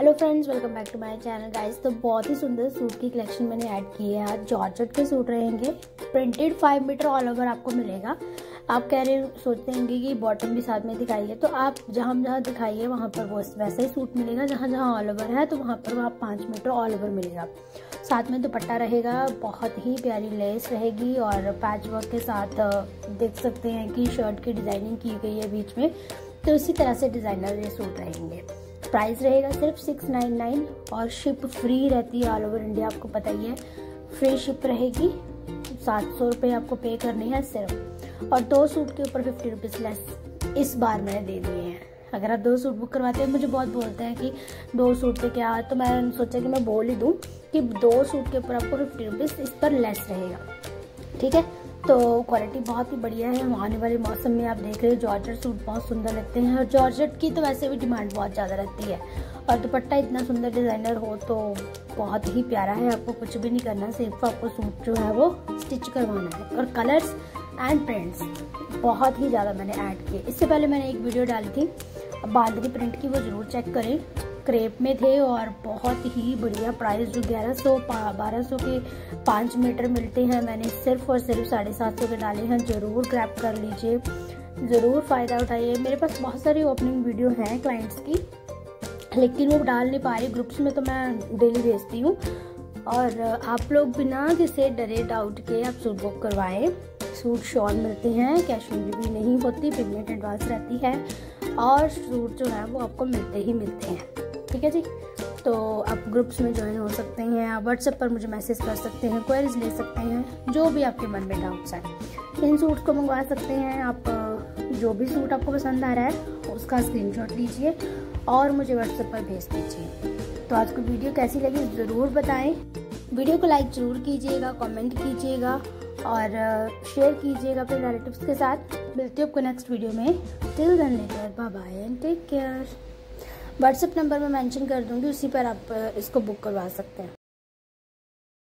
Hello friends welcome back to my channel guys तो बहुत ही सुंदर सूट की कलेक्शन मैंने ऐड की है। आज जॉर्जेट के सूट रहेंगे। Printed five metre all over आपको मिलेगा। आप कह रहे सोचते होंगे कि बॉटम भी साथ में दिखाइए तो आप जहाँ जहाँ दिखाइए वहाँ पर वो वैसा ही सूट मिलेगा। जहाँ जहाँ ऑल ओवर है तो वहाँ पर वहाँ पाँच मीटर ऑल ओवर मिलेगा। साथ में दुपट्टा रहेगा। बहुत ही प्यारी लेस रहेगी और पैच वर्क के साथ देख सकते हैं कि शर्ट की डिज़ाइनिंग की गई है बीच में। तो इसी तरह से डिज़ाइनर ये सूट रहेंगे। प्राइस रहेगा सिर्फ़ सिक्स नाइन नाइन और शिप फ्री रहती है ऑल ओवर इंडिया आपको पता ही है। फ्री शिप रहेगी, सात सौ रुपये आपको पे करनी है सिर्फ़। और दो सूट के ऊपर फिफ्टी रुपीज़ लेस इस बार मैंने दे दिए हैं। अगर आप दो सूट बुक करवाते हैं, मुझे बहुत बोलते हैं कि दो सूट पे क्या है तो मैंने सोचा कि मैं बोल ही दूँ कि दो सूट के ऊपर आपको फिफ्टी रुपीज़ इस पर लेस रहेगा। ठीक है? तो क्वालिटी बहुत ही बढ़िया है। आने वाले मौसम में आप देख रहे हो जॉर्जेट सूट बहुत सुंदर लगते हैं। और जॉर्जेट की तो वैसे भी डिमांड बहुत ज़्यादा रहती है। और दुपट्टा इतना सुंदर डिज़ाइनर हो तो बहुत ही प्यारा है। आपको कुछ भी नहीं करना, सिर्फ़ आपको सूट जो है वो स्टिच करवाना है। और कलर्स एंड प्रिंट्स बहुत ही ज़्यादा मैंने ऐड किए। इससे पहले मैंने एक वीडियो डाली थी बांदरी प्रिंट की वो ज़रूर चेक करें। क्रेप में थे और बहुत ही बढ़िया प्राइस जो ग्यारह सौ बारह सौ के पाँच मीटर मिलते हैं। मैंने सिर्फ़ और सिर्फ़ साढ़े सात सौ के डाले हैं। ज़रूर क्रैप कर लीजिए। ज़रूर फ़ायदा उठाइए। मेरे पास बहुत सारी ओपनिंग वीडियो हैं क्लाइंट्स की, लेकिन वो डाल नहीं पा रही। ग्रुप्स में तो मैं डेली भेजती हूँ। और आप लोग बिना किसी डरे डाउट के आप सूट बुक करवाएँ। सूट शॉल मिलते हैं। कैश ऑन डिलीवरी नहीं होती। पेमेंट एडवांस रहती है। और सूट जो है वो आपको मिलते ही मिलते हैं। ठीक है जी? तो आप ग्रुप्स में ज्वाइन हो सकते हैं, आप व्हाट्सएप पर मुझे मैसेज कर सकते हैं क्वेरीज ले सकते हैं, जो भी आपके मन में डाउट्स हैं। इन सूट्स को मंगवा सकते हैं, आप जो भी सूट आपको पसंद आ रहा है, उसका स्क्रीनशॉट लीजिए और मुझे व्हाट्सएप पर भेज दीजिए। तो आज को वीडियो कैसी लगी ज़रूर बताएँ। वीडियो को लाइक ज़रूर कीजिएगा कमेंट कीजिएगा और शेयर कीजिएगा अपने रिलेटिव्स के साथ। मिलती हूँ आपको नेक्स्ट वीडियो में। Till then later bye bye and take care WhatsApp number मैं मेंशन कर दूँगी उसी पर आप इसको बुक करवा सकते हैं।